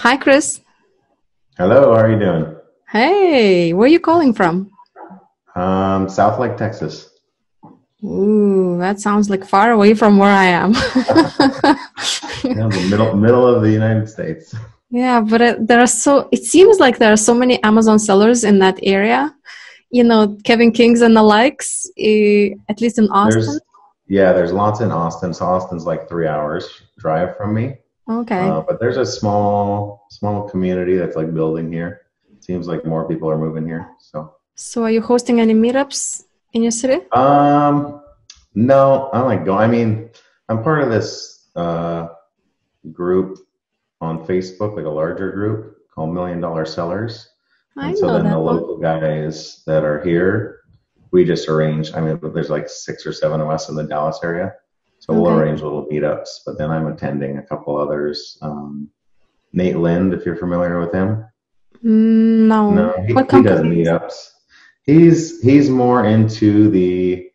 Hi, Chris. Hello, how are you doing? Hey, where are you calling from? Um, South Lake, Texas. Ooh, that sounds like far away from where I am. yeah, the middle middle of the United States. Yeah, but it, there are so it seems like there are so many Amazon sellers in that area. You know, Kevin Kings and the likes, eh, at least in Austin. There's, yeah, there's lots in Austin. So Austin's like three hours drive from me. Okay. Uh, but there's a small small community that's like building here. It Seems like more people are moving here. So. So are you hosting any meetups in your city? Um, no, I don't like going. I mean, I'm part of this uh, group on Facebook, like a larger group called Million Dollar Sellers. I and so then the one. local guys that are here, we just arrange. I mean, there's like six or seven of us in the Dallas area, so we'll arrange little meetups. But then I'm attending a couple others. Um, Nate Lind, if you're familiar with him, Mm, no. no, he, what he does meetups. He's he's more into the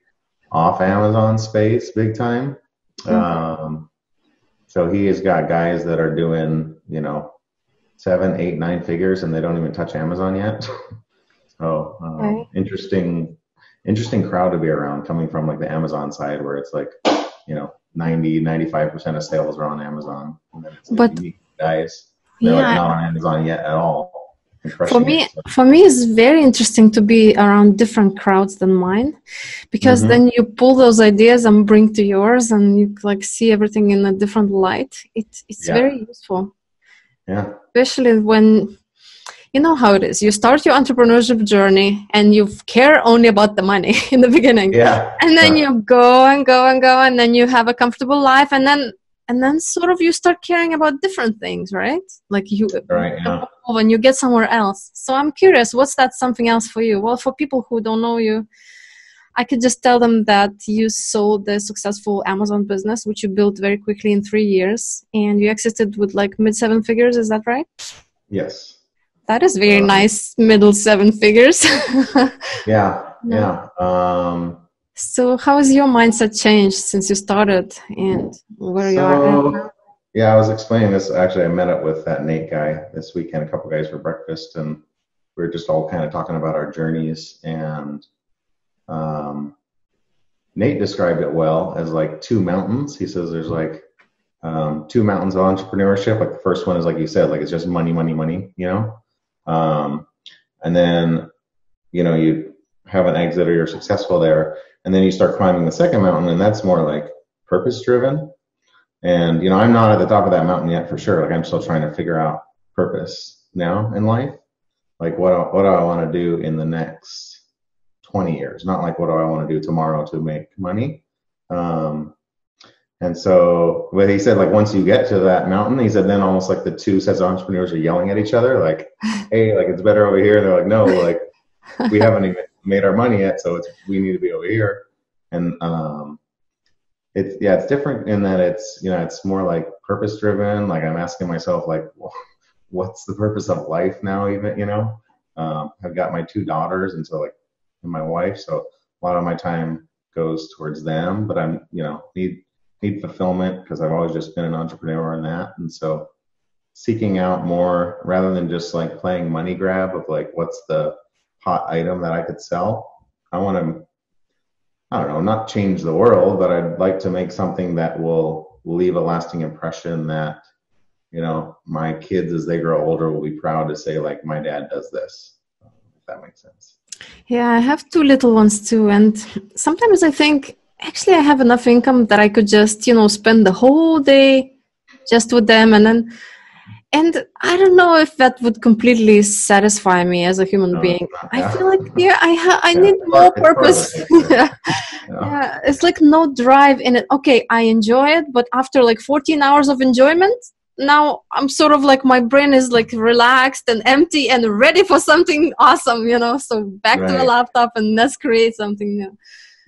off Amazon space, big time. Okay. Um, so he has got guys that are doing, you know, seven, eight, nine figures, and they don't even touch Amazon yet. so um, Okay. interesting, interesting crowd to be around, coming from like the Amazon side, where it's like, you know, 90, 95 percent of sales are on Amazon, like But- guys. They're like Yeah. not on Amazon yet at all. for me it. For me it's very interesting to be around different crowds than mine because Mhm. then you pull those ideas and bring to yours and you like see everything in a different light it, it's Yeah. very useful yeah. especially when you know how it is you start your entrepreneurship journey and you care only about the money in the beginning Yeah. and then Yeah. you go and go and go and then you have a comfortable life and then and then sort of you start caring about different things right like you Right. Yeah. when you get somewhere else so i'm curious what's that something else for you well for people who don't know you i could just tell them that you sold the successful amazon business which you built very quickly in three years and you exited with like mid seven figures is that right Yes. That is very nice middle seven figures Yeah. Yeah. Um, so how has your mindset changed since you started and where you are now? yeah, I was explaining this. Actually, I met up with that Nate guy this weekend, a couple guys for breakfast, and we were just all kind of talking about our journeys. And um, Nate described it well as like two mountains. He says there's like um, two mountains of entrepreneurship. Like the first one is like you said, like it's just money, money, money, you know. Um, and then, you know, you have an exit or you're successful there, and then you start climbing the second mountain, and that's more like purpose driven. And you know, I'm not at the top of that mountain yet for sure. Like I'm still trying to figure out purpose now in life. Like what what do I want to do in the next 20 years? Not like what do I want to do tomorrow to make money. Um, and so, but he said like once you get to that mountain, he said then almost like the two sets of entrepreneurs are yelling at each other, like, "Hey, like it's better over here." And they're like, "No, like we haven't even made our money yet, so it's we need to be over here." And um, it's yeah, it's different in that it's you know it's more like purpose driven. Like I'm asking myself like, well, what's the purpose of life now? Even you know, um, I've got my two daughters, and so like and my wife, so a lot of my time goes towards them. But I'm you know need need fulfillment because I've always just been an entrepreneur in that, and so seeking out more rather than just like playing money grab of like what's the hot item that I could sell. I want to I don't know, not change the world, but I'd like to make something that will leave a lasting impression that, you know, my kids as they grow older will be proud to say, like, my dad does this. If that makes sense. Yeah, I have two little ones too, and sometimes I think actually I have enough income that I could just, you know, spend the whole day just with them, and then, and I don't know if that would completely satisfy me as a human No, being. not I feel like yeah, I ha- I Yeah, need more part- it's part of purpose. it, yeah. yeah. Yeah. yeah, it's like no drive in it. Okay, I enjoy it, but after like 14 hours of enjoyment, now I'm sort of like my brain is like relaxed and empty and ready for something awesome, you know. So back to the laptop and let's create something new.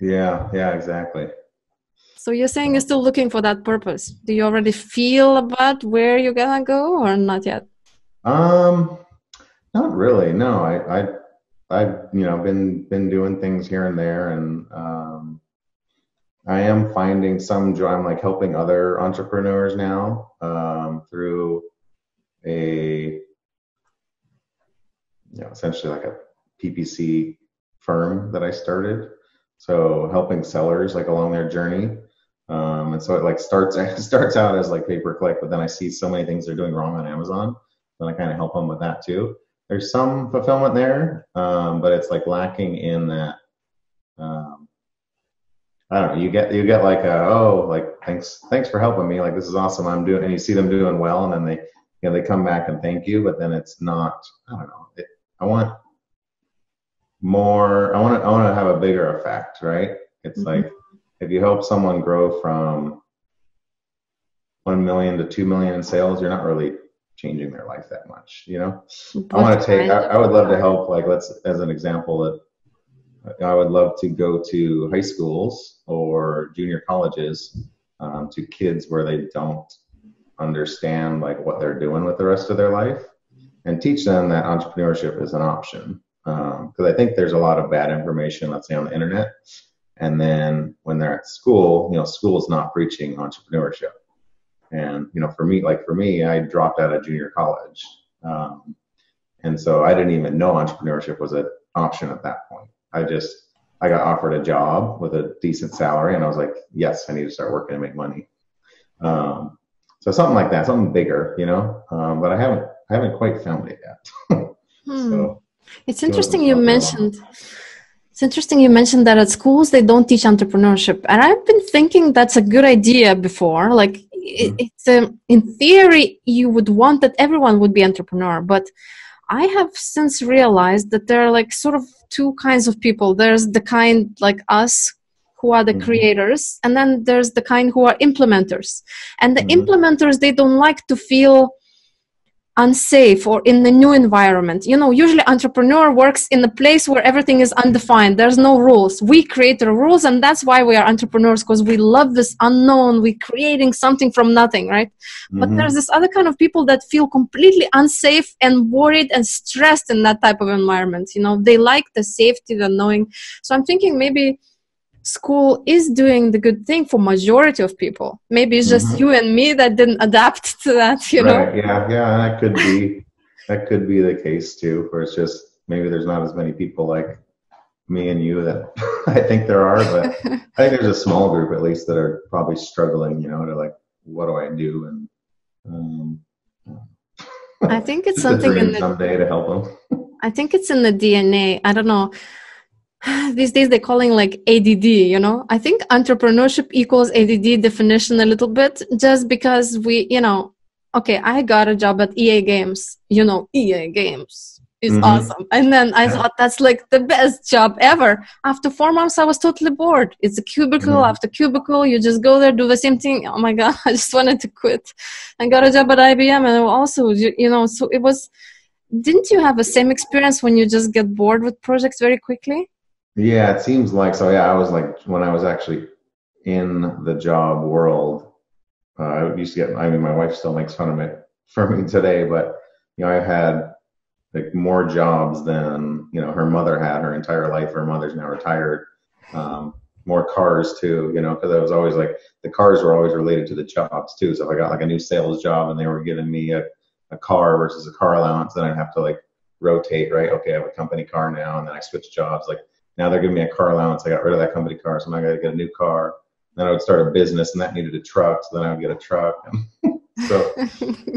Yeah, yeah, exactly. So you're saying you're still looking for that purpose. Do you already feel about where you're gonna go or not yet? Um, not really. No, I, I, I've you know been been doing things here and there, and um, I am finding some joy. I'm like helping other entrepreneurs now um, through a you know, essentially like a PPC firm that I started. So helping sellers like along their journey. Um, and so it like starts starts out as like pay per click, but then I see so many things they're doing wrong on Amazon. Then I kind of help them with that too. There's some fulfillment there, um, but it's like lacking in that. Um, I don't know. You get you get like a, oh like thanks thanks for helping me like this is awesome I'm doing and you see them doing well and then they you know they come back and thank you but then it's not I don't know it, I want more I want to I want to have a bigger effect right? It's mm-hmm. like if you help someone grow from 1 million to 2 million in sales you're not really changing their life that much you know? I want to take I, I, would love to help like let's as an example that i would love to go to high schools or junior colleges um, to kids where they don't understand like what they're doing with the rest of their life and teach them that entrepreneurship is an option because um, i think there's a lot of bad information let's say on the internet and then when they're at school you know school is not preaching entrepreneurship and you know, for me, like for me, I dropped out of junior college, um, and so I didn't even know entrepreneurship was an option at that point. I just I got offered a job with a decent salary, and I was like, yes, I need to start working and make money. Um, so something like that, something bigger, you know. Um, but I haven't I haven't quite found it yet. hmm. so, it's interesting you mentioned. It's interesting you mentioned that at schools they don't teach entrepreneurship, and I've been thinking that's a good idea before. Like mm-hmm. it's um, in theory you would want that everyone would be entrepreneur but i have since realized that there are like sort of two kinds of people there's the kind like us who are the mm-hmm. creators and then there's the kind who are implementers and the mm-hmm. implementers they don't like to feel unsafe or in the new environment. You know usually entrepreneur works in a place where everything is undefined. There's no rules. We create the rules and that's why we are entrepreneurs because we love this unknown. We're creating something from nothing right? Mm-hmm. but there's this other kind of people that feel completely unsafe and worried and stressed in that type of environment. You know they like the safety the knowing. So i'm thinking maybe school is doing the good thing for majority of people. Maybe it's just mm-hmm. you and me that didn't adapt to that you right. know yeah yeah that could be that could be the case too where it's just maybe there's not as many people like me and you that i think there are but i think there's a small group at least that are probably struggling you know to like what do i do? And um, i think it's something in the someday to help them i think it's in the dna i don't know these days they're calling like ADD, you know. I think entrepreneurship equals ADD definition a little bit just because we, you know, okay, I got a job at EA Games, you know, EA Games is mm-hmm. awesome. And then I thought that's like the best job ever. After four months, I was totally bored. It's a cubicle mm-hmm. after cubicle. You just go there, do the same thing. Oh my God, I just wanted to quit. I got a job at IBM and also, you, you know, so it was, didn't you have the same experience when you just get bored with projects very quickly? Yeah, it seems like so. Yeah, I was like when I was actually in the job world. Uh, I used to get. I mean, my wife still makes fun of me for me today, but you know, I had like more jobs than you know her mother had her entire life. Her mother's now retired. Um, more cars too, you know, because I was always like the cars were always related to the jobs too. So if I got like a new sales job and they were giving me a, a car versus a car allowance, then I'd have to like rotate, right? Okay, I have a company car now, and then I switch jobs. Like now they're giving me a car allowance. I got rid of that company car, so now I got to get a new car. Then I would start a business, and that needed a truck, so then I would get a truck. so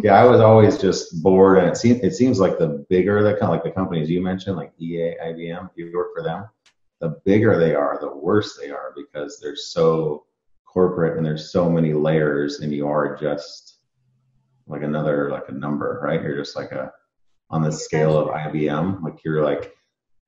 yeah, I was always just bored, and it seems it seems like the bigger the kind of like the companies you mentioned, like EA, IBM, if you work for them, the bigger they are, the worse they are because they're so corporate and there's so many layers, and you are just like another like a number, right? You're just like a on the scale of IBM, like you're like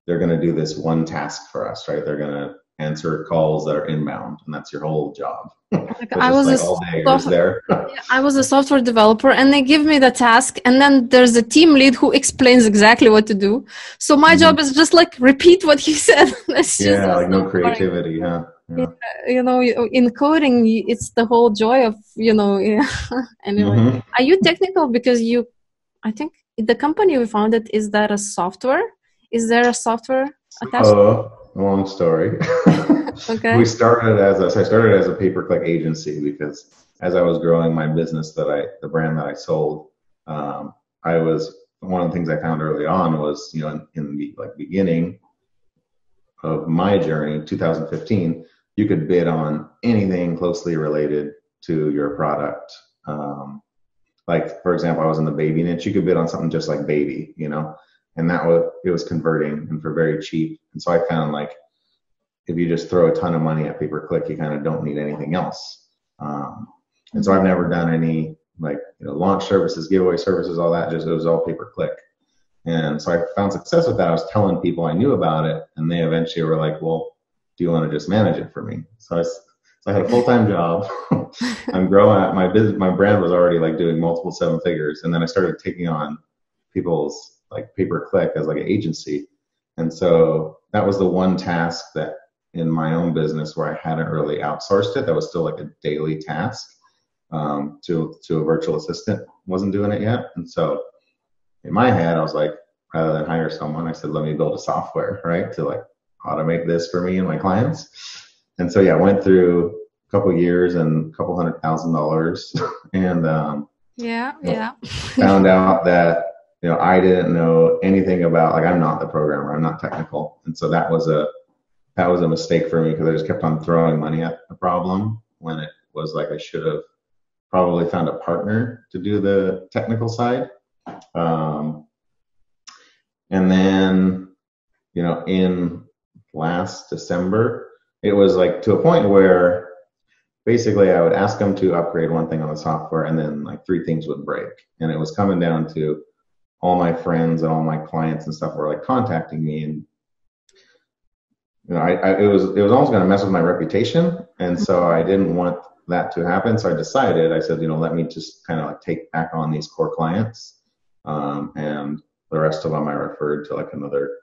they're going to do this one task for us, right? They're going to answer calls that are inbound, and that's your whole job. Like I was like a software, I was a software developer, and they give me the task, and then there's a team lead who explains exactly what to do. So my mm-hmm. job is just like repeat what he said. yeah, like no creativity. Yeah. Yeah. you know in coding it's the whole joy of you know yeah. anyway mm-hmm. are you technical because you i think the company we founded is that a software is there a software attached? Uh, long story. okay. We started as a, so I started as a pay-per-click agency because as I was growing my business that I, the brand that I sold, um, I was one of the things I found early on was, you know, in, in the like beginning of my journey, 2015, you could bid on anything closely related to your product. Um, like for example, I was in the baby niche. You could bid on something just like baby, you know, and that was it was converting and for very cheap. And so I found like if you just throw a ton of money at pay per click, you kind of don't need anything else. Um, and so I've never done any like you know launch services, giveaway services, all that. Just it was all pay per click. And so I found success with that. I was telling people I knew about it, and they eventually were like, "Well, do you want to just manage it for me?" So I, so I had a full time job. I'm growing. My business, my brand was already like doing multiple seven figures, and then I started taking on people's like pay per click as like an agency. And so that was the one task that in my own business where I hadn't really outsourced it. That was still like a daily task um, to to a virtual assistant. wasn't doing it yet, and so in my head, I was like, rather than hire someone, I said, let me build a software, right, to like automate this for me and my clients. And so yeah, I went through a couple years and a couple hundred thousand dollars, and um, yeah, yeah, found out that you know I didn't know anything about like I'm not the programmer, I'm not technical, and so that was a that was a mistake for me because I just kept on throwing money at the problem when it was like I should have probably found a partner to do the technical side. Um, and then, you know, in last December, it was like to a point where basically I would ask them to upgrade one thing on the software and then like three things would break. And it was coming down to all my friends and all my clients and stuff were like contacting me and you know, I, I, it was it was almost going to mess with my reputation, and so I didn't want that to happen. So I decided, I said, you know, let me just kind of like take back on these core clients, um, and the rest of them I referred to like another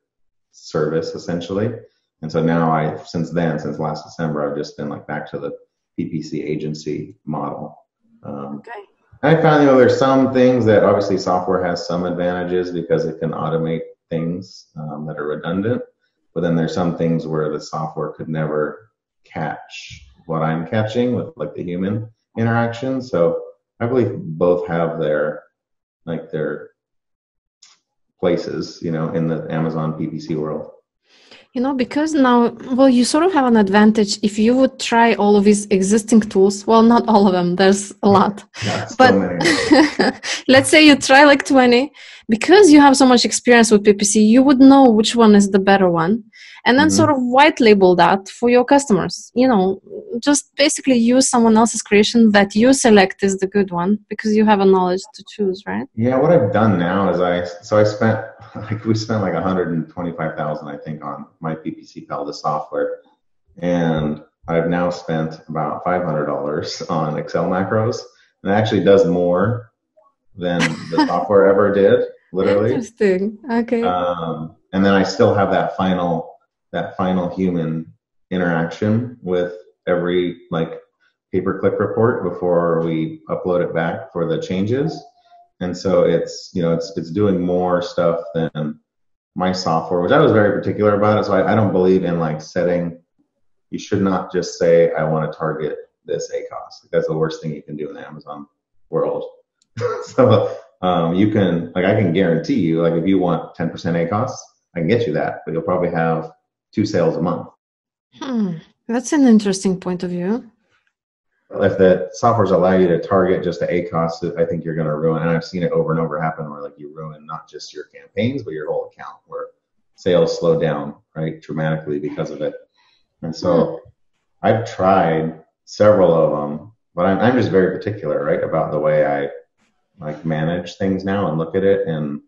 service essentially. And so now I, since then, since last December, I've just been like back to the PPC agency model. Um, okay. I found, you know, there's some things that obviously software has some advantages because it can automate things um, that are redundant. But then there's some things where the software could never catch what I'm catching with like the human interaction. So I believe both have their like their places, you know, in the Amazon PPC world. You know, because now, well, you sort of have an advantage if you would try all of these existing tools. Well, not all of them, there's a lot. but let's say you try like 20. Because you have so much experience with PPC, you would know which one is the better one and then mm-hmm. sort of white label that for your customers you know just basically use someone else's creation that you select is the good one because you have a knowledge to choose right yeah what i've done now is i so i spent like we spent like 125000 i think on my ppc the software. And i've now spent about $500 on excel macros. And it actually does more than the software ever did literally. Interesting. Okay. Um, and then i still have that final that final human interaction with every like pay per click report before we upload it back for the changes. And so it's you know it's it's doing more stuff than my software, which I was very particular about it. So I, I don't believe in like setting. You should not just say I want to target this ACOS. That's the worst thing you can do in the Amazon world. so um, you can like I can guarantee you like if you want 10% ACOS, I can get you that, but you'll probably have two sales a month. Hmm. That's an interesting point of view. If the softwares allow you to target just the ACOS, I think you're going to ruin. And I've seen it over and over happen where like you ruin not just your campaigns, but your whole account, where sales slow down right dramatically because of it. And so hmm. I've tried several of them, but I'm, I'm just very particular, right, about the way I like manage things now and look at it and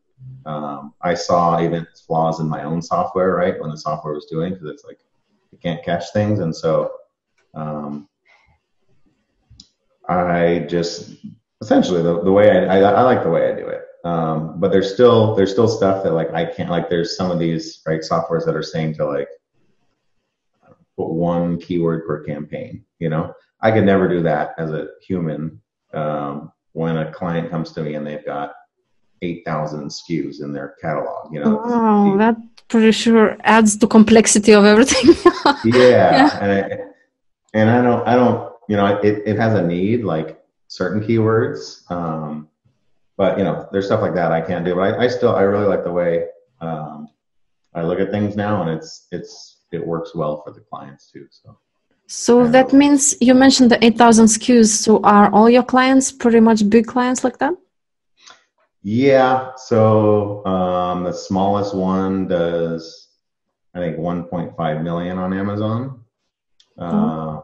um, I saw even flaws in my own software, right, when the software was doing, because it's like you can't catch things, and so um, I just essentially the, the way I, I, I like the way I do it. Um, but there's still there's still stuff that like I can't like there's some of these right softwares that are saying to like put one keyword per campaign. You know, I could never do that as a human um, when a client comes to me and they've got 8,000 SKUs in their catalog, you know. Wow, that pretty sure adds to complexity of everything. yeah. yeah. And, I, and I don't, I don't, you know, it, it has a need like certain keywords. Um, but you know, there's stuff like that I can't do. But I, I still I really like the way um, I look at things now, and it's it's it works well for the clients too. So. So that means you mentioned the 8,000 SKUs. So are all your clients pretty much big clients like that? Yeah. So um, the smallest one does, I think, 1.5 million on Amazon. Uh, oh.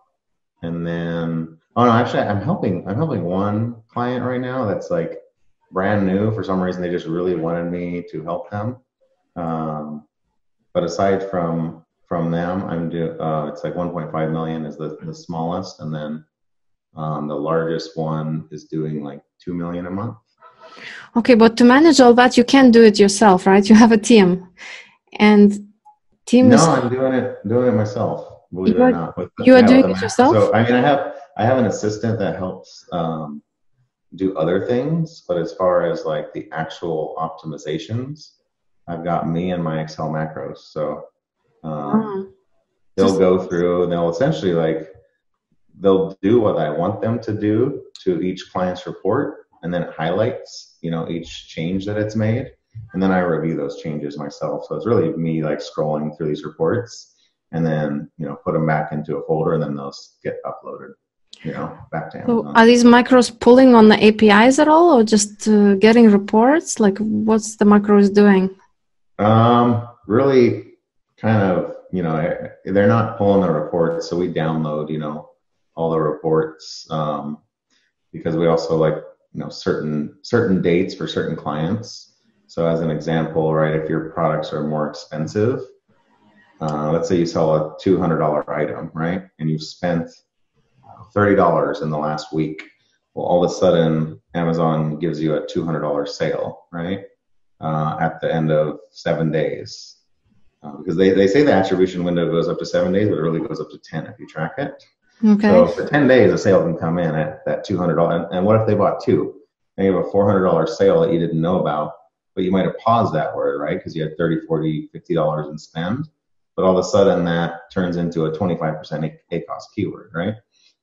And then, oh no, actually, I'm helping. I'm helping one client right now that's like brand new. For some reason, they just really wanted me to help them. Um, but aside from from them. I'm do uh, it's like 1.5 million is the, the smallest, and then um, the largest one is doing like two million a month. Okay, but to manage all that, you can't do it yourself, right? You have a team, and team. No, is... I'm doing it doing it myself. You are, the, you are doing it yourself. So I mean, I have I have an assistant that helps um, do other things, but as far as like the actual optimizations, I've got me and my Excel macros. So um, uh-huh. They'll go through and they'll essentially like they'll do what I want them to do to each client's report, and then it highlights you know each change that it's made, and then I review those changes myself. So it's really me like scrolling through these reports and then you know put them back into a folder, and then those get uploaded you know back to Amazon. So are these macros pulling on the APIs at all, or just uh, getting reports? Like, what's the macros doing? Um, really, kind of, you know, they're not pulling the reports, so we download, you know, all the reports um, because we also like, you know, certain certain dates for certain clients. So as an example, right, if your products are more expensive, uh, let's say you sell a $200 item, right, and you've spent $30 in the last week. Well, all of a sudden, Amazon gives you a $200 sale, right, uh, at the end of seven days uh, because they, they say the attribution window goes up to seven days, but it really goes up to 10 if you track it. Okay. So for 10 days, a sale can come in at that $200. And, and what if they bought two? And you have a $400 sale that you didn't know about, but you might have paused that order, right? Because you had 30, 40, $50 in spend. But all of a sudden that turns into a 25% ACOS keyword, right?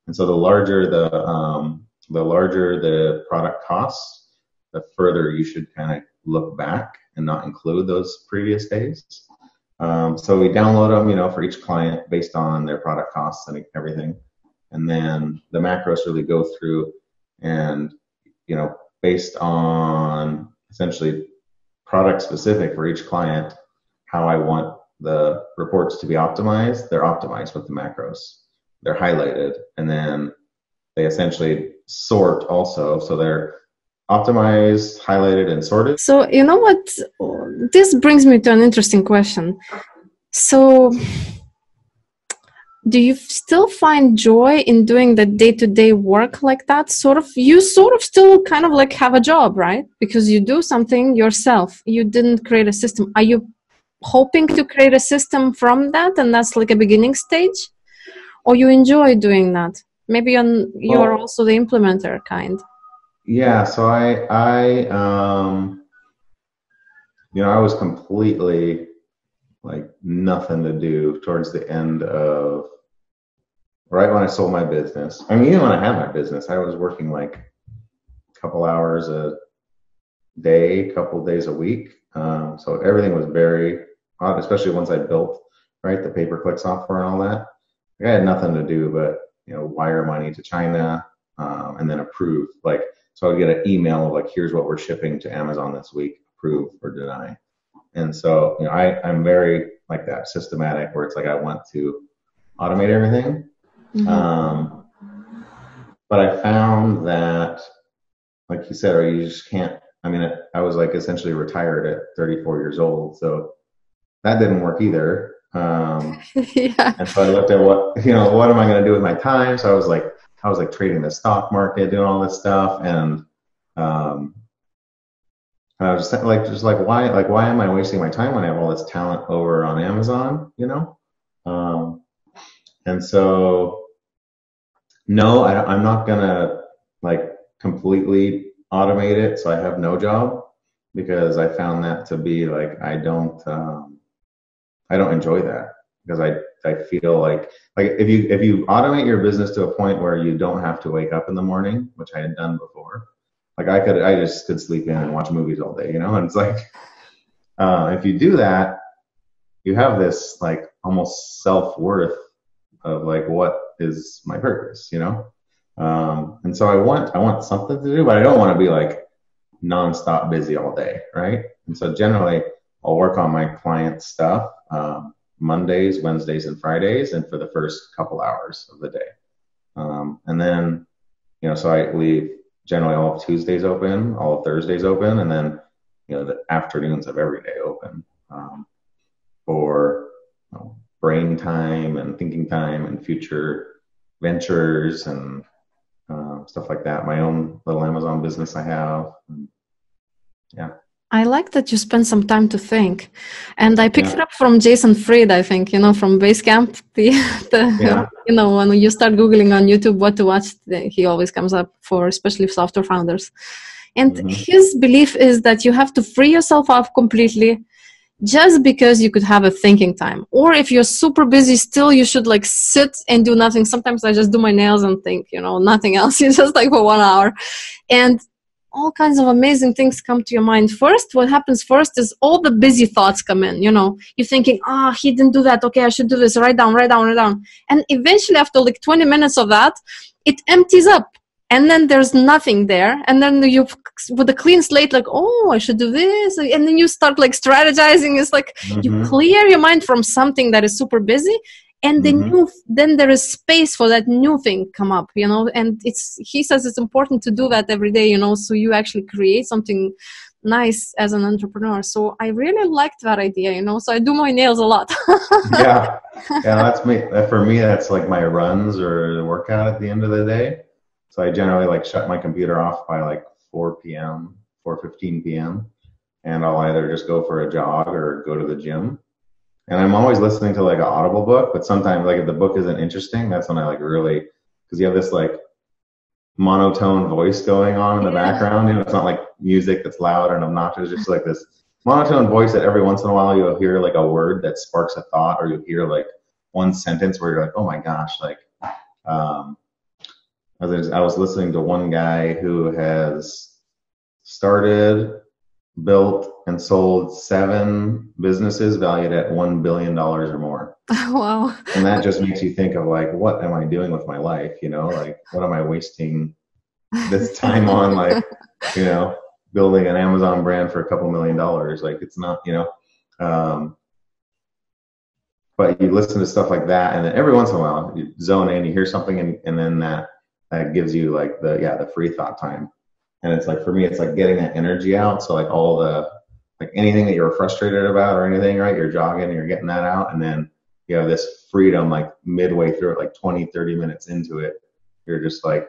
And so the larger the, um, the larger the product costs, the further you should kind of look back and not include those previous days. Um, so we download them, you know, for each client based on their product costs and everything. And then the macros really go through and, you know, based on essentially product specific for each client, how I want the reports to be optimized, they're optimized with the macros. They're highlighted and then they essentially sort also. So they're optimized, highlighted, and sorted? So, you know what? This brings me to an interesting question. So, do you still find joy in doing the day to day work like that? Sort of, you sort of still kind of like have a job, right? Because you do something yourself. You didn't create a system. Are you hoping to create a system from that and that's like a beginning stage? Or you enjoy doing that? Maybe you're, you're well, also the implementer kind. Yeah, so I I um you know, I was completely like nothing to do towards the end of right when I sold my business. I mean, even when I had my business, I was working like a couple hours a day, a couple days a week. Um, so everything was very especially once I built right the pay per click software and all that. Like I had nothing to do but you know wire money to China um, and then approve like so I'd get an email of like, here's what we're shipping to Amazon this week, approve or deny. And so, you know, I, I'm very like that systematic where it's like I want to automate everything. Mm-hmm. Um, but I found that, like you said, or you just can't. I mean, I was like essentially retired at 34 years old, so that didn't work either. Um, yeah. And so I looked at what you know, what am I going to do with my time? So I was like, I was like trading the stock market, doing all this stuff, and um, I was just like, just like why, like why am I wasting my time when I have all this talent over on Amazon, you know? Um, and so, no, I, I'm not gonna like completely automate it, so I have no job because I found that to be like I don't, um, I don't enjoy that because I I feel like like if you if you automate your business to a point where you don't have to wake up in the morning, which I had done before, like I could, I just could sleep in and watch movies all day, you know. And it's like, uh, if you do that, you have this like almost self worth of like what is my purpose, you know. Um, and so I want I want something to do, but I don't want to be like nonstop busy all day, right? And so generally, I'll work on my client stuff um, Mondays, Wednesdays, and Fridays, and for the first couple hours of the day. Um, and then, you know, so I leave generally all of Tuesdays open, all of Thursdays open, and then, you know, the afternoons of every day open um, for you know, brain time and thinking time and future ventures and uh, stuff like that. My own little Amazon business I have. And, yeah. I like that you spend some time to think, and I picked yeah. it up from Jason Fried. I think you know from Basecamp. The, the yeah. you know when you start googling on YouTube what to watch, he always comes up for especially software founders. And mm-hmm. his belief is that you have to free yourself up completely, just because you could have a thinking time. Or if you're super busy, still you should like sit and do nothing. Sometimes I just do my nails and think, you know, nothing else. It's just like for one hour, and all kinds of amazing things come to your mind. First, what happens first is all the busy thoughts come in. You know, you're thinking, ah, oh, he didn't do that. Okay, I should do this. Write down, write down, write down. And eventually, after like 20 minutes of that, it empties up. And then there's nothing there. And then you, with a clean slate, like, oh, I should do this. And then you start like strategizing. It's like mm-hmm. you clear your mind from something that is super busy and the mm-hmm. new then there is space for that new thing come up you know? And it's he says it's important to do that every day you know? So you actually create something nice as an entrepreneur. So i really liked that idea you know? So i do my nails a lot. Yeah. Yeah that's me for me that's like my runs or the workout at the end of the day. So i generally like shut my computer off by like 4 p.m 4.15 p.m and i'll either just go for a jog or go to the gym and I'm always listening to like an audible book, but sometimes like if the book isn't interesting, that's when I like really because you have this like monotone voice going on in the yeah. background. You know, it's not like music that's loud and obnoxious. It's just like this monotone voice that every once in a while you'll hear like a word that sparks a thought, or you'll hear like one sentence where you're like, oh my gosh, like. Um, I was, I was listening to one guy who has started built and sold seven businesses valued at one billion dollars or more. Wow. And that just makes you think of like, what am I doing with my life? You know, like what am I wasting this time on? Like, you know, building an Amazon brand for a couple million dollars. Like it's not, you know. Um, but you listen to stuff like that, and then every once in a while you zone in, you hear something, and, and then that that gives you like the yeah the free thought time and it's like for me it's like getting that energy out. So like all the like anything that you're frustrated about or anything right? You're jogging you're getting that out. And then you have this freedom like midway through it like 20 30 minutes into it you're just like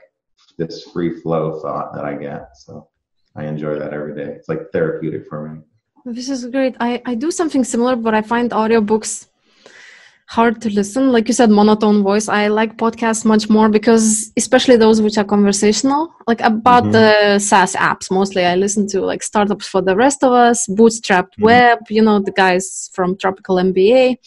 this free flow thought that i get. So i enjoy that every day. It's like therapeutic for me. This is great. I i do something similar but i find audiobooks hard to listen. Like you said monotone voice. I like podcasts much more because especially those which are conversational like about mm-hmm. the saas apps mostly. I listen to like startups for the rest of us bootstrapped mm-hmm. web you know the guys from tropical mba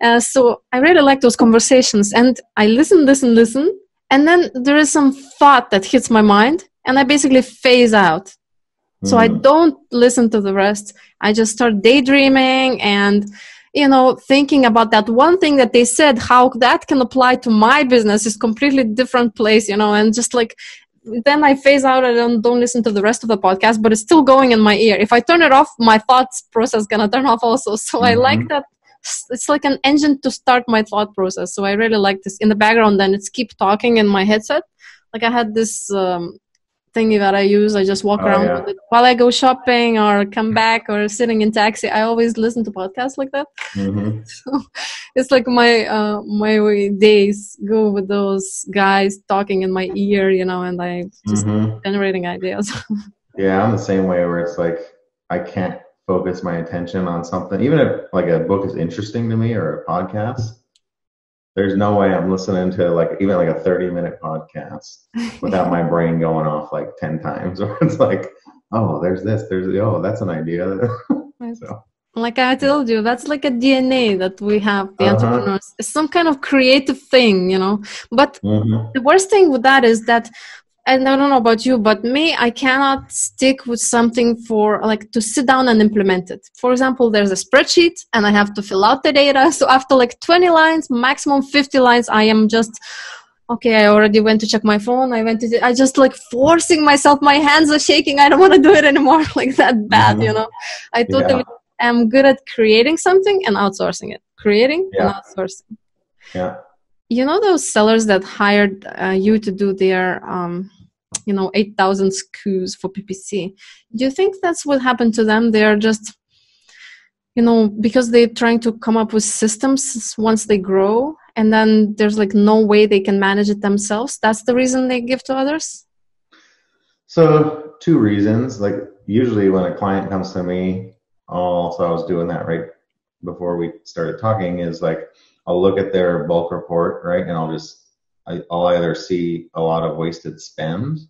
uh, so i really like those conversations and i listen listen listen. And then there is some thought that hits my mind and i basically phase out. So i mm. don't listen to the rest. I just start daydreaming and you know thinking about that. One thing that they said how that can apply to my business is completely different place you know and just like then i phase out and don't, don't listen to the rest of the podcast but it's still going in my ear. If i turn it off my thoughts process gonna turn off also. So mm-hmm. i like that it's like an engine to start my thought process. So i really like this. In the background then it's keep talking in my headset. Like i had this um, thingy that I use. I just walk oh, around yeah. while I go shopping or come back or sitting in taxi. I always listen to podcasts like that. Mm-hmm. So it's like my uh, my days go with those guys talking in my ear, you know, and I just mm-hmm. generating ideas. yeah, I'm the same way where it's like I can't focus my attention on something, even if like a book is interesting to me or a podcast there's no way I'm listening to like even like a 30 minute podcast without my brain going off like 10 times. Or it's like, oh, there's this, there's oh, that's an idea. so. Like I told you, that's like a DNA that we have, the uh-huh. entrepreneurs. It's some kind of creative thing, you know. But mm-hmm. the worst thing with that is that and I don't know about you, but me, I cannot stick with something for like to sit down and implement it. For example, there's a spreadsheet and I have to fill out the data. So after like 20 lines, maximum 50 lines, I am just, okay, I already went to check my phone. I went to, I just like forcing myself. My hands are shaking. I don't want to do it anymore. like that bad, mm-hmm. you know? I totally yeah. am good at creating something and outsourcing it. Creating yeah. and outsourcing. Yeah you know those sellers that hired uh, you to do their um, you know 8000 SKUs for ppc do you think that's what happened to them? They're just you know because they're trying to come up with systems once they grow and then there's like no way they can manage it themselves? That's the reason they give to others? So two reasons. Like usually when a client comes to me also i was doing that right before we started talking is like I'll look at their bulk report, right, and I'll just I, will either see a lot of wasted spend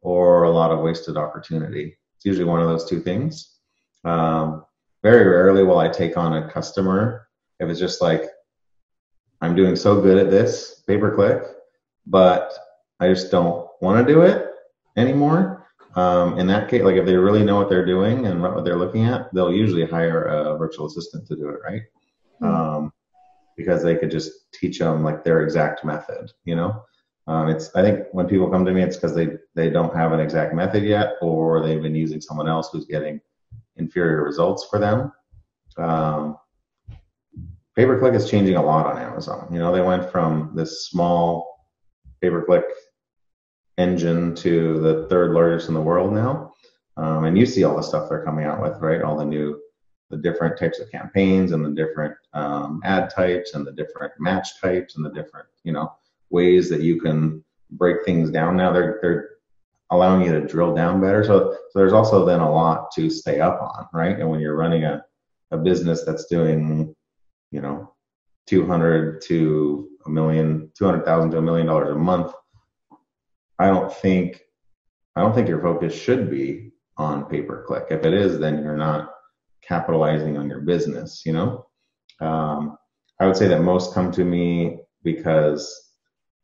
or a lot of wasted opportunity. It's usually one of those two things. Um, very rarely will I take on a customer if it's just like I'm doing so good at this pay per click, but I just don't want to do it anymore. Um, in that case, like if they really know what they're doing and what they're looking at, they'll usually hire a virtual assistant to do it, right? Mm-hmm. Um, because they could just teach them like their exact method, you know? Um, it's I think when people come to me, it's because they they don't have an exact method yet, or they've been using someone else who's getting inferior results for them. Um, pay per click is changing a lot on Amazon. You know, they went from this small pay per click engine to the third largest in the world now. Um, and you see all the stuff they're coming out with, right? All the new the different types of campaigns and the different um, ad types and the different match types and the different you know ways that you can break things down. Now they're they're allowing you to drill down better. So so there's also then a lot to stay up on right? And when you're running a a business that's doing you know 200 to a million 200,000 to a million dollars a month I don't think I don't think your focus should be on pay per click if it is then you're not capitalizing on your business, you know? Um, I would say that most come to me because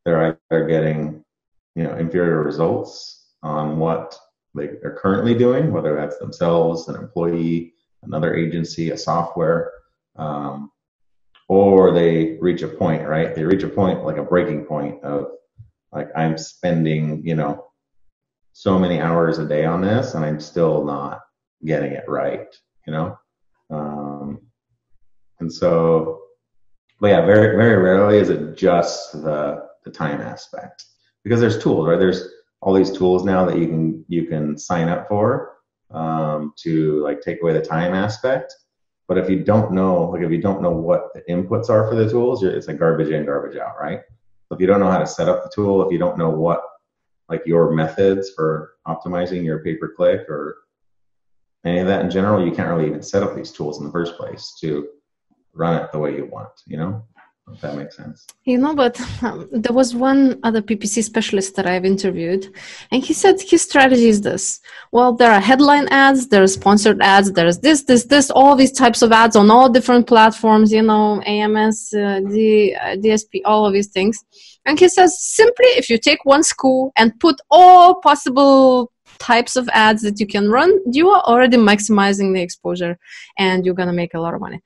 they're either getting, you know, inferior results on what they are currently doing, whether that's themselves, an employee, another agency, a software, um, or they reach a point, right? They reach a point like a breaking point of like I'm spending, you know, so many hours a day on this and I'm still not getting it right you know. Um, and so, but yeah, very very rarely is it just the the time aspect because there's tools, right? There's all these tools now that you can you can sign up for um, to like take away the time aspect. But if you don't know, like if you don't know what the inputs are for the tools, it's like garbage in, garbage out, right? So if you don't know how to set up the tool, if you don't know what like your methods for optimizing your pay per click or any of that in general, you can't really even set up these tools in the first place to run it the way you want, you know? If that makes sense. You know, but um, there was one other PPC specialist that I've interviewed, and he said his strategy is this. Well, there are headline ads, there are sponsored ads, there's this, this, this, all these types of ads on all different platforms, you know, AMS, uh, D, uh, DSP, all of these things. And he says simply if you take one SKU and put all possible types of ads that you can run, you are already maximizing the exposure and you're going to make a lot of money.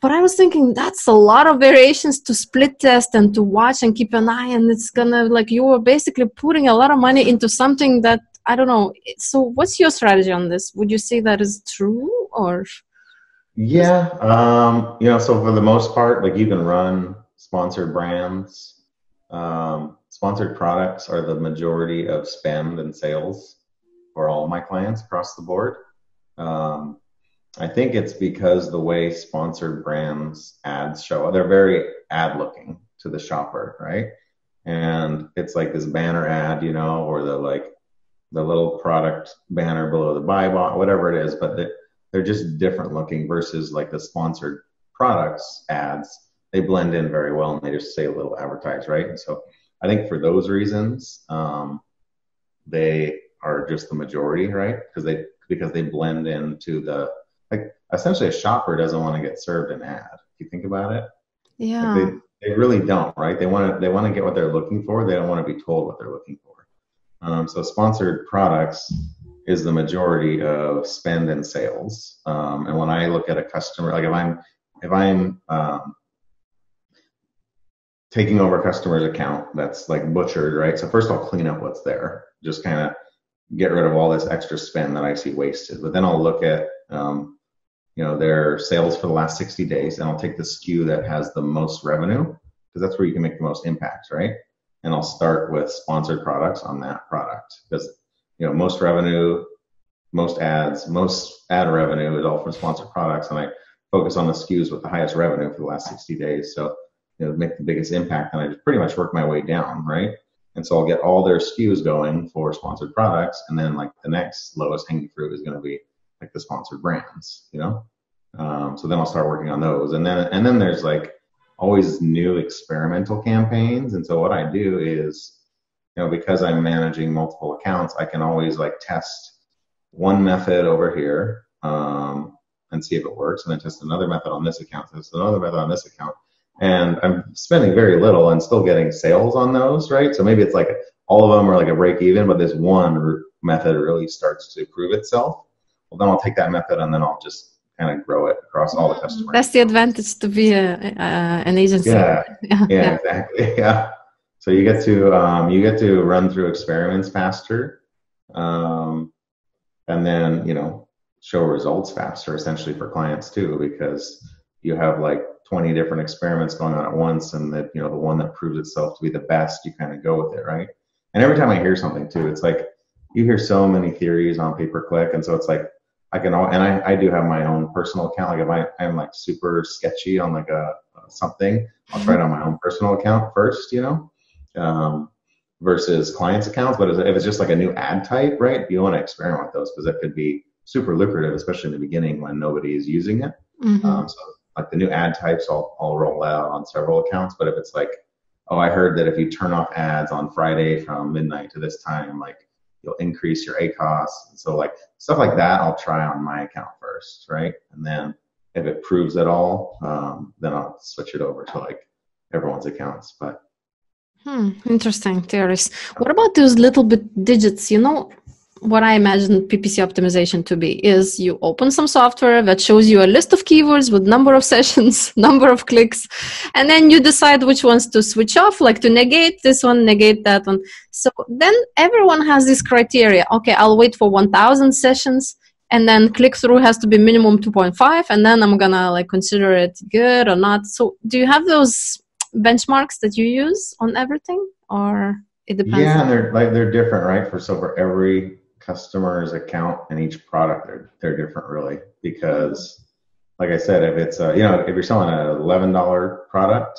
But I was thinking that's a lot of variations to split test and to watch and keep an eye, and it's gonna like you are basically putting a lot of money into something that I don't know. So, what's your strategy on this? Would you say that is true or? Yeah, um, you know, so for the most part, like you can run sponsored brands. Um, sponsored products are the majority of spend and sales for all my clients across the board. Um, I think it's because the way sponsored brands ads show, they're very ad looking to the shopper, right? And it's like this banner ad, you know, or the like the little product banner below the buy button, whatever it is, but they, they're just different looking versus like the sponsored products ads. They blend in very well and they just say a little advertise, right? And so I think for those reasons, um, they are just the majority, right? Because they because they blend into the like essentially a shopper doesn't want to get served an ad. If you think about it, yeah, like they, they really don't, right? They want to they want to get what they're looking for. They don't want to be told what they're looking for. Um, so sponsored products is the majority of spend and sales. Um, and when I look at a customer, like if I'm if I'm um, taking over a customer's account that's like butchered, right? So first I'll clean up what's there, just kind of get rid of all this extra spend that I see wasted. But then I'll look at um, you know their sales for the last 60 days, and I'll take the SKU that has the most revenue because that's where you can make the most impact, right? And I'll start with sponsored products on that product because you know most revenue, most ads, most ad revenue is all from sponsored products, and I focus on the SKUs with the highest revenue for the last 60 days. So you know make the biggest impact, and I just pretty much work my way down, right? And so I'll get all their SKUs going for sponsored products, and then like the next lowest hanging fruit is going to be like the sponsored brands, you know. Um, so then I'll start working on those, and then and then there's like always new experimental campaigns. And so what I do is, you know, because I'm managing multiple accounts, I can always like test one method over here um, and see if it works, and then test another method on this account, test another method on this account, and I'm spending very little and still getting sales on those, right? So maybe it's like all of them are like a break even, but this one method really starts to prove itself. Well, then I'll take that method and then I'll just kind of grow it across all the customers. That's the advantage to be a, uh, an agency. Yeah, yeah, yeah, exactly. Yeah. So you get to um, you get to run through experiments faster, um, and then you know show results faster, essentially for clients too, because you have like 20 different experiments going on at once and that you know the one that proves itself to be the best you kind of go with it right? And every time i hear something too it's like you hear so many theories on pay per click and so it's like i can all and I, I do have my own personal account like if I, i'm like super sketchy on like a, something i'll try it on my own personal account first you know? Um, versus clients accounts but if it's just like a new ad type right you want to experiment with those because it could be super lucrative especially in the beginning when nobody is using it. Mm-hmm. um, so like the new ad types I'll, I'll roll out on several accounts. But if it's like, oh, I heard that if you turn off ads on Friday from midnight to this time, like you'll increase your ACOS. And so like stuff like that, I'll try on my account first, right? And then if it proves at all, um, then I'll switch it over to like everyone's accounts. But Hmm, interesting theories. What about those little bit digits? You know, what I imagine PPC optimization to be is you open some software that shows you a list of keywords with number of sessions, number of clicks, and then you decide which ones to switch off, like to negate this one, negate that one. So then everyone has this criteria. Okay, I'll wait for 1000 sessions and then click through has to be minimum 2.5 and then I'm gonna like consider it good or not. So do you have those benchmarks that you use on everything or it depends? Yeah, they're like they're different, right? For so for every customer's account and each product they're they're different really because like I said if it's a, you know if you're selling an eleven dollar product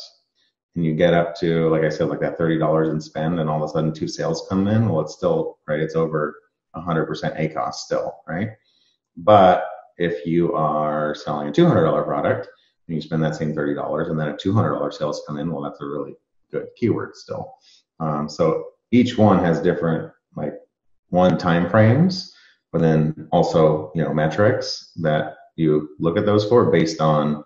and you get up to like I said like that thirty dollars in spend and all of a sudden two sales come in well it's still right it's over hundred percent ACOS still right? But if you are selling a two hundred dollar product and you spend that same thirty dollars and then a two hundred dollar sales come in well that's a really good keyword still. Um, so each one has different like one time frames, but then also you know metrics that you look at those for based on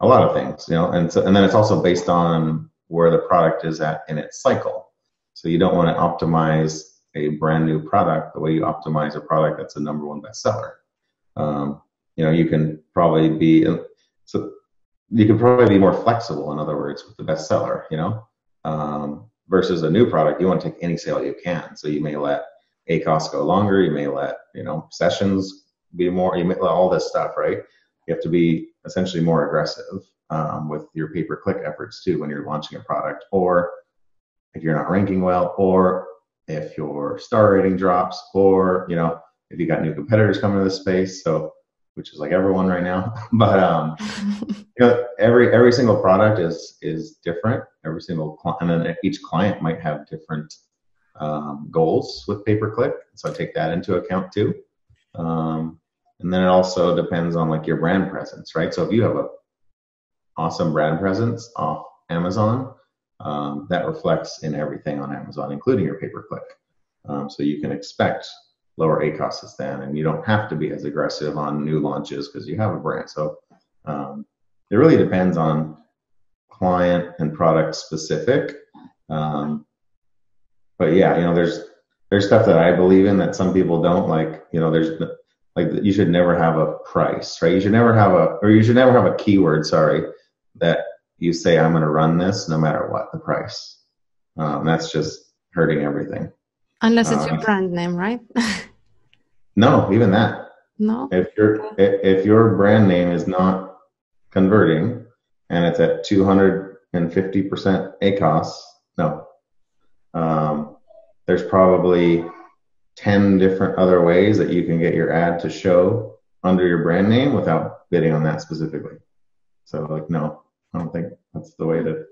a lot of things, you know, and so, and then it's also based on where the product is at in its cycle. So you don't want to optimize a brand new product the way you optimize a product that's a number one bestseller. Um, you know, you can probably be so you can probably be more flexible, in other words, with the bestseller. You know, um, versus a new product, you want to take any sale you can. So you may let ACOS go longer. You may let, you know, sessions be more, you may let all this stuff, right? You have to be essentially more aggressive um, with your pay per click efforts too when you're launching a product or if you're not ranking well or if your star rating drops or, you know, if you got new competitors coming to the space. So, which is like everyone right now. but um, you know, every every single product is is different. Every single client, and then each client might have different um, goals with pay per click. So I take that into account too. Um, and then it also depends on like your brand presence, right? So if you have a awesome brand presence off Amazon, um, that reflects in everything on Amazon, including your pay per click. Um, so you can expect lower ACOS then, and you don't have to be as aggressive on new launches because you have a brand. So um, it really depends on client and product specific. Um, but yeah, you know, there's there's stuff that I believe in that some people don't. Like you know, there's like you should never have a price, right? You should never have a or you should never have a keyword. Sorry, that you say I'm going to run this no matter what the price. Um, that's just hurting everything. Unless it's uh, your brand name, right? no, even that. No. If your if your brand name is not converting and it's at 250 percent ACOS, no. There's probably 10 different other ways that you can get your ad to show under your brand name without bidding on that specifically. So like, no, I don't think that's the way to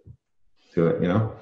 do it, you know,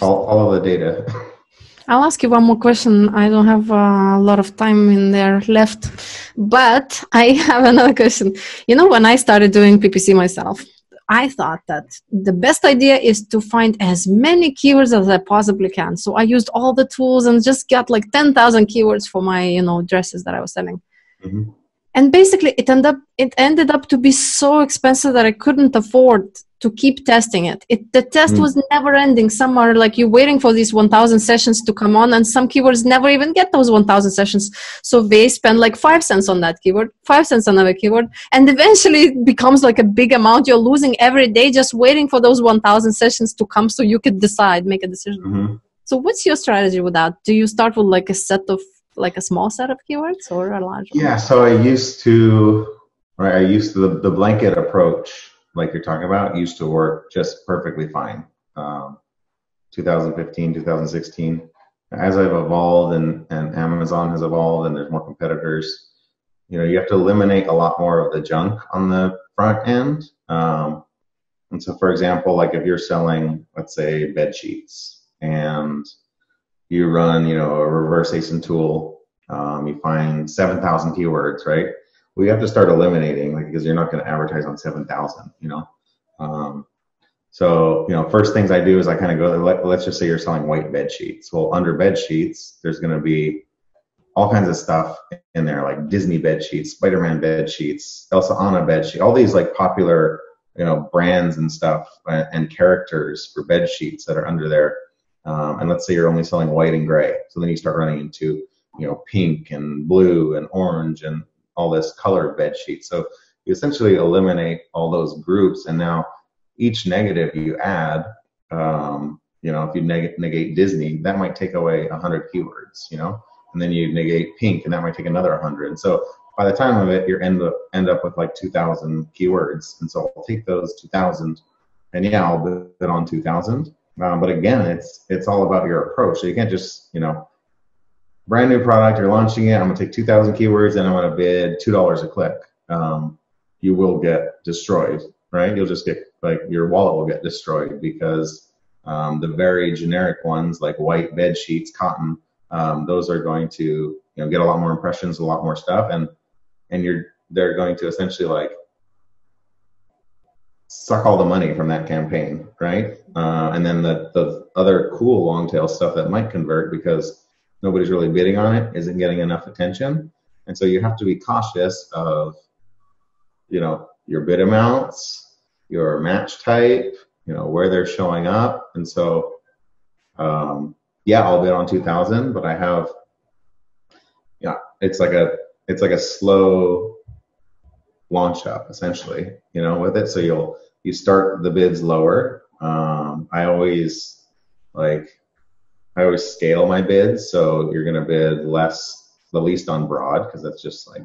all, all of the data. I'll ask you one more question. I don't have a lot of time in there left, but I have another question. You know, when I started doing PPC myself, I thought that the best idea is to find as many keywords as I possibly can. So I used all the tools and just got like 10,000 keywords for my, you know, dresses that I was selling. Mm-hmm. And basically it ended up it ended up to be so expensive that I couldn't afford to keep testing it. it the test mm. was never ending. Some are like you're waiting for these 1000 sessions to come on and some keywords never even get those 1000 sessions. So they spend like 5 cents on that keyword, 5 cents on another keyword and eventually it becomes like a big amount you're losing every day just waiting for those 1000 sessions to come so you could decide, make a decision. Mm-hmm. So what's your strategy with that? Do you start with like a set of like a small set of keywords or a large one? Yeah, so I used to right I used to the, the blanket approach like you're talking about used to work just perfectly fine. Um, 2015, 2016. As I've evolved and, and Amazon has evolved and there's more competitors, you know, you have to eliminate a lot more of the junk on the front end. Um, and so, for example, like if you're selling, let's say, bed sheets, and you run, you know, a reverse ASIN tool, um, you find 7,000 keywords, right? we have to start eliminating like because you're not going to advertise on 7000 you know? Um, so you know first things i do is i kind of go let, let's just say you're selling white bed sheets. Well under bed sheets there's going to be all kinds of stuff in there like disney bed sheets spider-man bed sheets elsa anna bed sheet all these like popular you know brands and stuff and characters for bed sheets that are under there um, and let's say you're only selling white and gray so then you start running into you know pink and blue and orange and all this color bed sheet. So you essentially eliminate all those groups, and now each negative you add, um, you know, if you neg- negate Disney, that might take away 100 keywords, you know, and then you negate pink, and that might take another 100. And so by the time of it, you end up end up with like 2,000 keywords. And so I'll take those 2,000, and yeah, I'll bid on 2,000. Um, but again, it's it's all about your approach. So you can't just you know brand new product, you're launching it. I'm gonna take 2,000 keywords and I'm gonna bid two dollars a click. Um, you will get destroyed, right? You'll just get like your wallet will get destroyed because um, the very generic ones like white bed sheets, cotton, um, those are going to you know get a lot more impressions, a lot more stuff, and and you're they're going to essentially like suck all the money from that campaign, right? Uh, and then the the other cool long tail stuff that might convert because nobody's really bidding on it, isn't getting enough attention. And so you have to be cautious of, you know, your bid amounts, your match type, you know, where they're showing up. And so, um, yeah, I'll bid on 2000, but I have, yeah, it's like a, it's like a slow launch up essentially, you know, with it. So you'll, you start the bids lower. Um, I always like I always scale my bids, so you're going to bid less, the least on broad because that's just like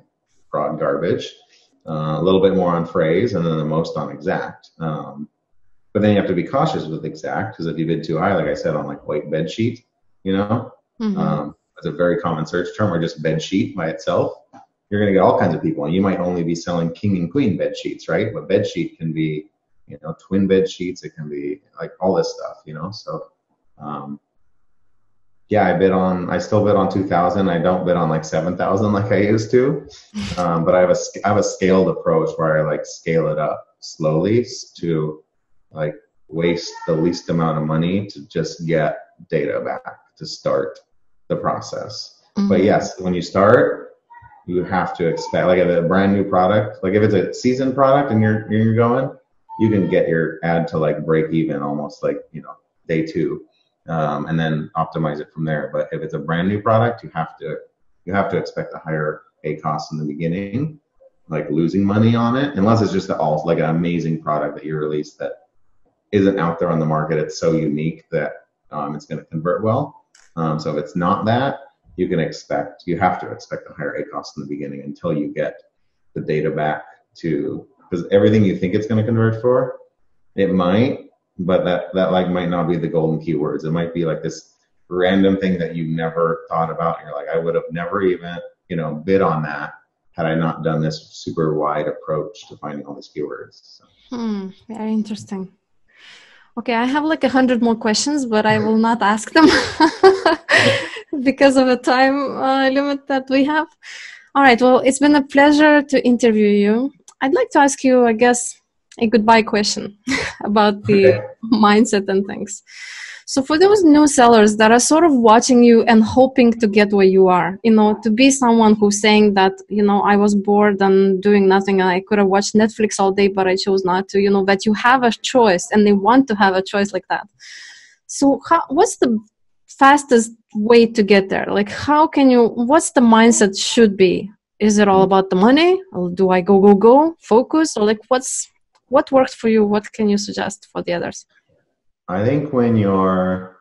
broad garbage. Uh, a little bit more on phrase, and then the most on exact. Um, but then you have to be cautious with exact because if you bid too high, like I said, on like white bed sheet, you know, mm-hmm. um, that's a very common search term, or just bed sheet by itself. You're going to get all kinds of people, and you might only be selling king and queen bed sheets, right? But bed sheet can be, you know, twin bed sheets. It can be like all this stuff, you know. So um, yeah, I bid on, I still bid on 2000. I don't bid on like 7000 like I used to. Um, but I have a, I have a scaled approach where I like scale it up slowly to like waste the least amount of money to just get data back to start the process. Mm-hmm. But yes, when you start, you have to expect like a brand new product, like if it's a seasoned product and you're you're going, you can get your ad to like break even almost like you know day two um, and then optimize it from there. But if it's a brand new product, you have to you have to expect a higher ACOS in the beginning, like losing money on it, unless it's just all like an amazing product that you release that isn't out there on the market. It's so unique that um, it's going to convert well. Um, so if it's not that, you can expect you have to expect a higher ACOS in the beginning until you get the data back to because everything you think it's going to convert for, it might, but that that like might not be the golden keywords. It might be like this random thing that you never thought about. And you're like, I would have never even you know bid on that had I not done this super wide approach to finding all these keywords. So. Hmm, very interesting. Okay, I have like a hundred more questions, but I will not ask them because of the time uh, limit that we have. All right, well, it's been a pleasure to interview you. I'd like to ask you, I guess, a goodbye question about the okay. mindset and things. So for those new sellers that are sort of watching you and hoping to get where you are, you know, to be someone who's saying that, you know, I was bored and doing nothing and I could have watched Netflix all day, but I chose not to, you know, that you have a choice and they want to have a choice like that. So how, what's the fastest way to get there? Like how can you, what's the mindset should be? Is it all about the money? Or do I go, go, go, focus? Or like what's, what worked for you? What can you suggest for the others? I think when you're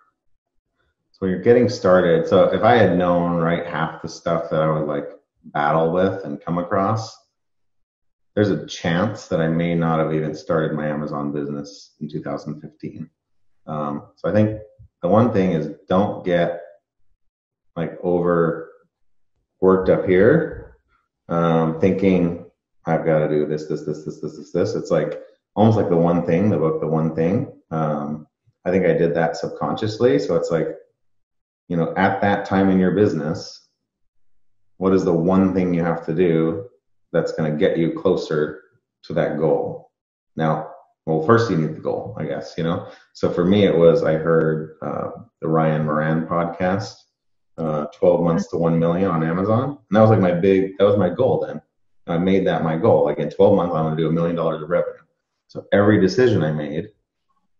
so when you're getting started, so if I had known right half the stuff that I would like battle with and come across, there's a chance that I may not have even started my Amazon business in 2015. Um, so I think the one thing is don't get like over worked up here, um, thinking I've got to do this, this, this, this, this, this, this. It's like almost like the one thing, the book, the one thing. Um, I think I did that subconsciously. So it's like, you know, at that time in your business, what is the one thing you have to do that's going to get you closer to that goal? Now, well, first you need the goal, I guess, you know? So for me, it was, I heard uh, the Ryan Moran podcast, uh, 12 months to 1 million on Amazon. And that was like my big, that was my goal then. I made that my goal. Like in 12 months, I'm going to do a million dollars of revenue. So every decision I made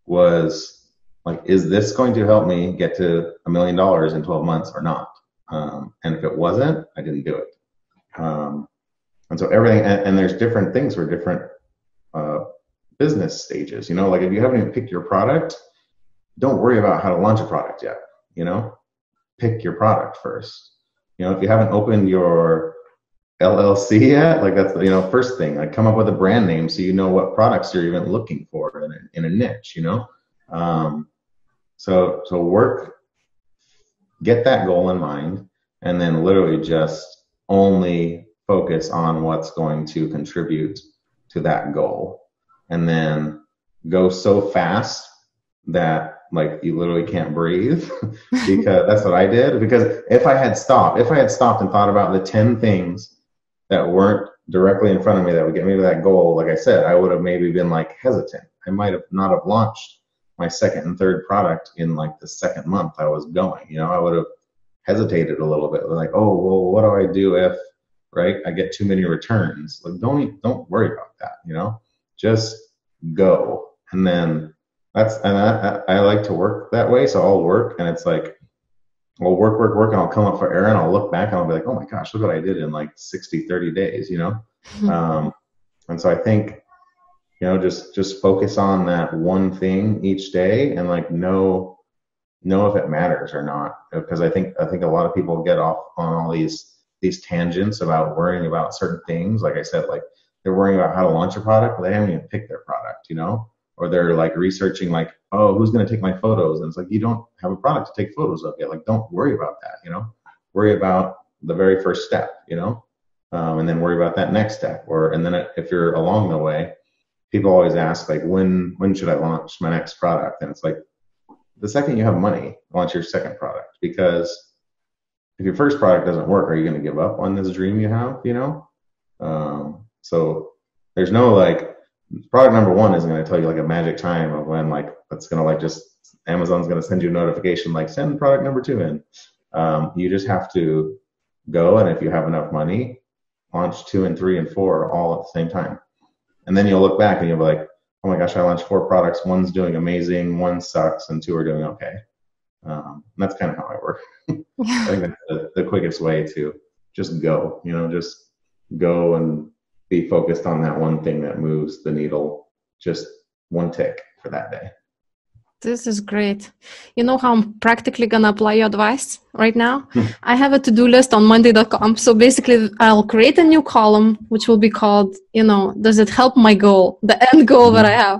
was like, is this going to help me get to a million dollars in 12 months or not? Um, and if it wasn't, I didn't do it. Um, and so everything, and, and, there's different things for different uh, business stages. You know, like if you haven't even picked your product, don't worry about how to launch a product yet. You know, pick your product first. You know, if you haven't opened your LLC yet, like that's you know first thing. Like come up with a brand name so you know what products you're even looking for in a, in a niche. You know, um, so so work, get that goal in mind, and then literally just only focus on what's going to contribute to that goal, and then go so fast that like you literally can't breathe because that's what I did. Because if I had stopped, if I had stopped and thought about the 10 things that weren't directly in front of me that would get me to that goal, like I said, I would have maybe been like hesitant. I might have not have launched my second and third product in like the second month I was going. You know, I would have hesitated a little bit, like, oh, well, what do I do if, right, I get too many returns? Like, don't don't worry about that. You know, just go, and then that's and I, I like to work that way. So I'll work, and it's like. I'll work, work, work, and I'll come up for air, and I'll look back, and I'll be like, "Oh my gosh, look what I did in like 60, 30 days," you know. um, and so I think you know just just focus on that one thing each day and like know know if it matters or not because i think i think a lot of people get off on all these these tangents about worrying about certain things like i said like they're worrying about how to launch a product but they haven't even picked their product you know or they're like researching like oh who's going to take my photos? And it's like you don't have a product to take photos of yet. Like don't worry about that you know? Worry about the very first step you know? Um, and then worry about that next step. Or and then if you're along the way people always ask like when when should I launch my next product? And it's like the second you have money, launch your second product. Because if your first product doesn't work, are you going to give up on this dream you have? You know, um, so there's no like product number one isn't going to tell you like a magic time of when like it's going to like just Amazon's going to send you a notification like send product number two in. Um, you just have to go and if you have enough money, launch two and three and four all at the same time. And then you'll look back and you'll be like, oh my gosh, I launched four products. One's doing amazing, one sucks, and two are doing okay. Um, that's kind of how I work. I think that's the, the quickest way to just go, you know, just go and be focused on that one thing that moves the needle just one tick for that day. This is great. You know how I'm practically going to apply your advice right now? I have a to do list on Monday.com. So basically, I'll create a new column, which will be called, you know, does it help my goal, the end goal that I have?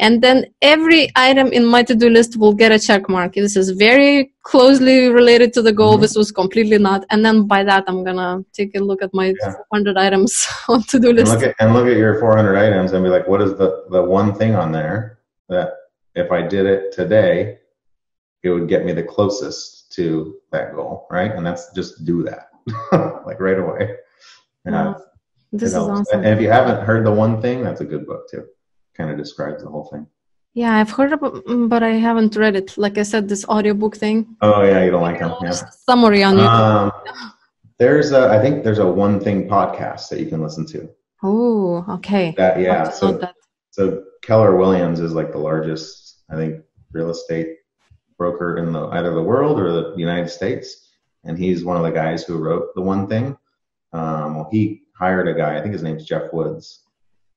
And then every item in my to do list will get a check mark. This is very closely related to the goal. Mm-hmm. This was completely not. And then by that, I'm going to take a look at my yeah. 400 items on to do list. And look, at, and look at your 400 items and be like, what is the, the one thing on there that if I did it today, it would get me the closest to that goal, right? And that's just do that, like right away. Yeah, this is awesome. And if you haven't heard the one thing, that's a good book too. Kind of describes the whole thing. Yeah, I've heard about, mm, but I haven't read it. Like I said, this audiobook thing. Oh yeah, you don't like them. Yeah. Summary on. Um, there's a, I think there's a one thing podcast that you can listen to. Oh, okay. That yeah. So, that. so Keller Williams is like the largest I think, real estate broker in the either the world or the United States. And he's one of the guys who wrote the one thing. Um, well, he hired a guy. I think his name's Geoff Woods,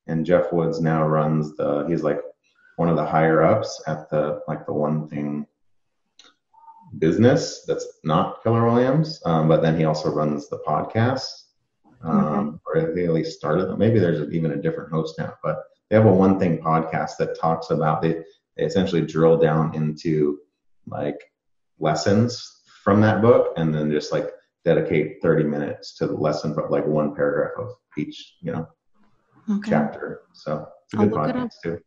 and Geoff Woods now runs the. He's like one of the higher ups at the like the one thing business that's not Keller Williams, um, but then he also runs the podcast. Um, okay. Or they at least started. Maybe there's even a different host now, but they have a one thing podcast that talks about the they essentially drill down into like lessons from that book and then just like dedicate 30 minutes to the lesson but like one paragraph of each you know okay. chapter. So it's a good podcast too.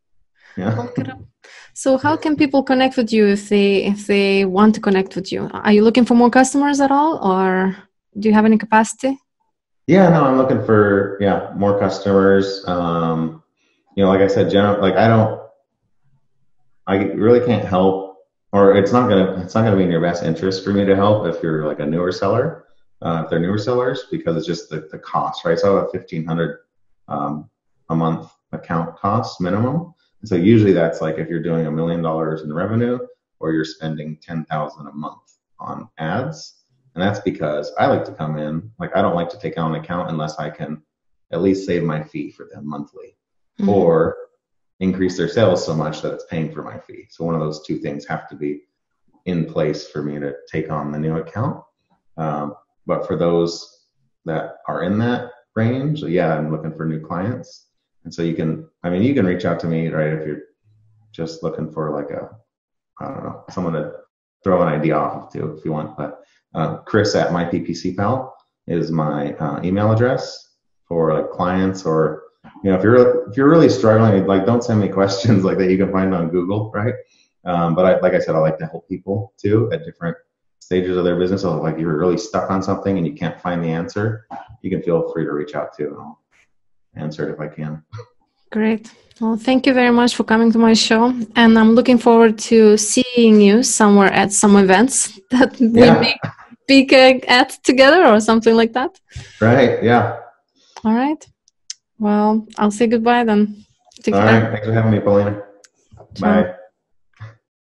Yeah. so how can people connect with you if they if they want to connect with you? Are you looking for more customers at all or do you have any capacity? Yeah no i'm looking for yeah more customers. Um you know like i said general like i don't I really can't help, or it's not gonna it's not gonna be in your best interest for me to help if you're like a newer seller, uh, if they're newer sellers, because it's just the, the cost, right? So I have a fifteen hundred um, a month account cost minimum. And so usually that's like if you're doing a million dollars in revenue or you're spending ten thousand a month on ads. And that's because I like to come in, like I don't like to take out an account unless I can at least save my fee for them monthly. Mm-hmm. Or increase their sales so much that it's paying for my fee. So one of those two things have to be in place for me to take on the new account. Um, but for those that are in that range, yeah, I'm looking for new clients. And so you can, I mean, you can reach out to me, right? If you're just looking for like a, I don't know, someone to throw an idea off of too, if you want. But uh, Chris at myppcpal is my uh, email address for like clients or you know, if you're if you're really struggling, like don't send me questions like that you can find on Google, right? Um, but I, like I said, I like to help people too at different stages of their business. So like you're really stuck on something and you can't find the answer, you can feel free to reach out to, and I'll answer it if I can. Great. Well, thank you very much for coming to my show, and I'm looking forward to seeing you somewhere at some events that we yeah. may speak at together or something like that. Right. Yeah. All right. Well, I'll say goodbye then. Take All right. Thanks for having me, Paulina. Ciao. Bye.